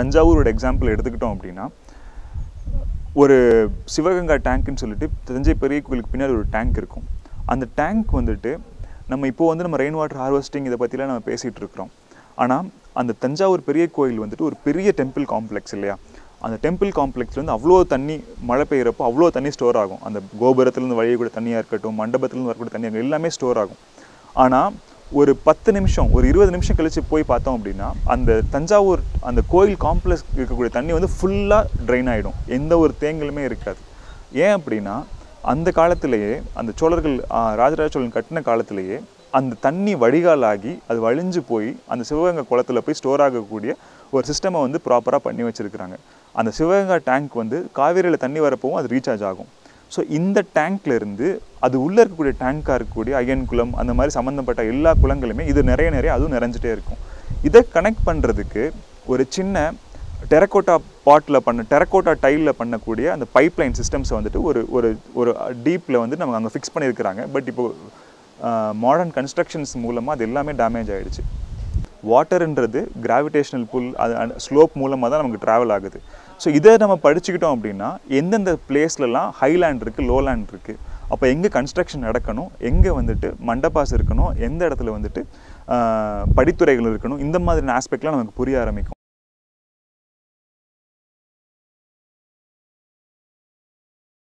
தஞ்சாவூரோட example எடுத்துக்கிட்டோம் அப்படின்னா ஒரு சிவகங்கா டேங்க்னு சொல்லிட்டு தஞ்சை பெரிய கோயிலுக்கு பின்னாடி ஒரு டேங்க் இருக்கும். அந்த டேங்க் வந்துட்டு நம்ம இப்போ வந்து நம்ம ரெயின் வாட்டர் ஹார்வெஸ்டிங் இதை பற்றிலாம் நம்ம பேசிகிட்டு இருக்கிறோம். ஆனால் அந்த தஞ்சாவூர் பெரிய கோயில் வந்துட்டு ஒரு பெரிய டெம்பிள் காம்ப்ளெக்ஸ் இல்லையா? அந்த டெம்பிள் காம்ப்ளெக்ஸ்லேருந்து அவ்வளோ தண்ணி மழை பெய்யறப்போ அவ்வளோ தண்ணி ஸ்டோர் ஆகும். அந்த கோபுரத்துலேருந்து வழியக்கூடிய தண்ணியாக இருக்கட்டும் மண்டபத்துலேருந்து வரக்கூடிய தண்ணியாக எல்லாமே ஸ்டோர் ஆகும். ஆனால் ஒரு பத்து நிமிஷம் ஒரு இருபது நிமிஷம் கழித்து போய் பார்த்தோம் அப்படின்னா அந்த தஞ்சாவூர் அந்த கோயில் காம்ப்ளெக்ஸ் இருக்கக்கூடிய தண்ணி வந்து ஃபுல்லாக ட்ரைன் ஆகிடும் எந்த ஒரு தேங்கலுமே இருக்காது. ஏன் அப்படின்னா அந்த காலத்திலேயே அந்த சோழர்கள் ராஜராஜ சோழன் கட்டின காலத்திலேயே அந்த தண்ணி வடிகாலாகி அது வழிஞ்சு போய் அந்த சிவகங்கை குளத்துல போய் ஸ்டோர் ஆகக்கூடிய ஒரு சிஸ்டமை வந்து ப்ராப்பராக பண்ணி வச்சுருக்கிறாங்க. அந்த சிவகங்கா டேங்க் வந்து காவேரியில் தண்ணி வரப்பவும் அது ரீசார்ஜ் ஆகும். ஸோ இந்த டேங்க்லேருந்து அது உள்ளே இருக்கக்கூடிய டேங்காக இருக்கக்கூடிய அயன் குளம் அந்த மாதிரி சம்மந்தப்பட்ட எல்லா குளங்களுமே இது நிறைய நிறைய அதுவும் நிறைஞ்சிட்டே இருக்கும். இதை கனெக்ட் பண்ணுறதுக்கு ஒரு சின்ன டெரக்கோட்டா பாட்டில் பண்ண டெரக்கோட்டா டைலில் பண்ணக்கூடிய அந்த பைப்லைன் சிஸ்டம்ஸை வந்துட்டு ஒரு ஒரு ஒரு டீப்பில் வந்து நம்ம அங்கே ஃபிக்ஸ் பண்ணியிருக்கிறாங்க. பட் இப்போ மாடர்ன் கன்ஸ்ட்ரக்ஷன்ஸ் மூலமாக அது எல்லாமே டேமேஜ் ஆகிடுச்சு வாட்டர்ன்றது கிராவிடேஷனல் புல் அது ஸ்லோப் மூலமாக தான் நமக்கு ட்ராவல் ஆகுது. ஸோ இதை நம்ம படிச்சுக்கிட்டோம் அப்படின்னா எந்தெந்த பிளேஸ்லலாம் ஹைலேண்ட் இருக்குது லோலேண்ட் இருக்குது அப்போ எங்கே கன்ஸ்ட்ரக்ஷன் நடக்கணும் எங்கே வந்துட்டு மண்டபாஸ் இருக்கணும் எந்த இடத்துல வந்துட்டு படித்துறைகள் இருக்கணும் இந்த மாதிரியான ஆஸ்பெக்ட்லாம் நமக்கு புரிய ஆரம்பிக்கும்.